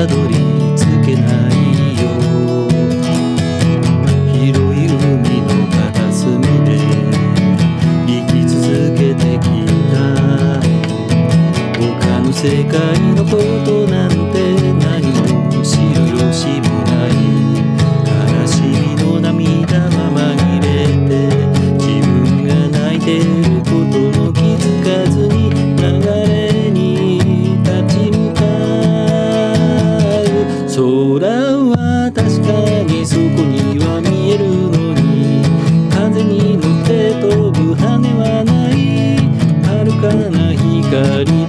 たどり着けないよ。広い海の片隅で生き続けてきた。他の世界のことなんて金はない遥かな光